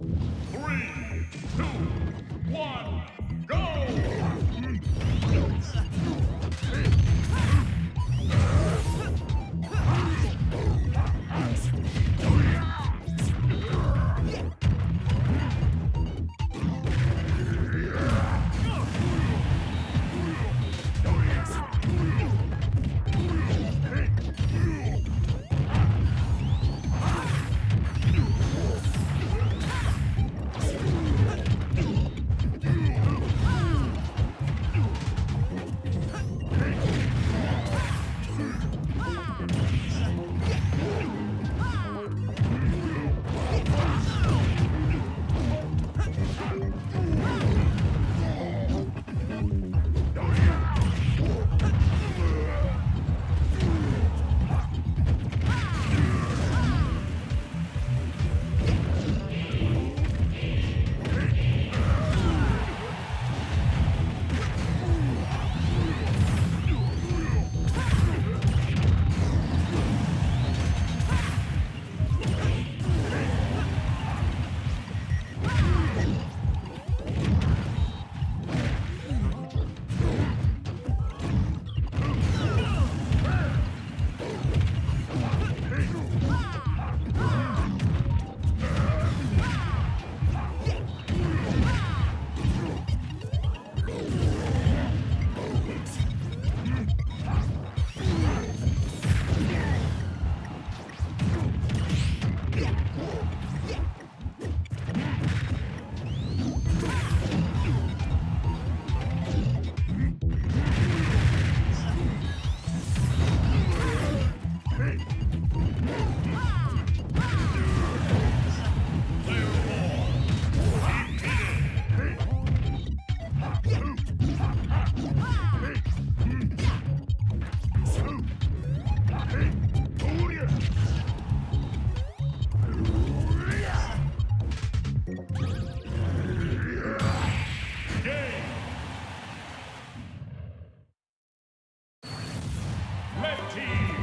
Three, Red team.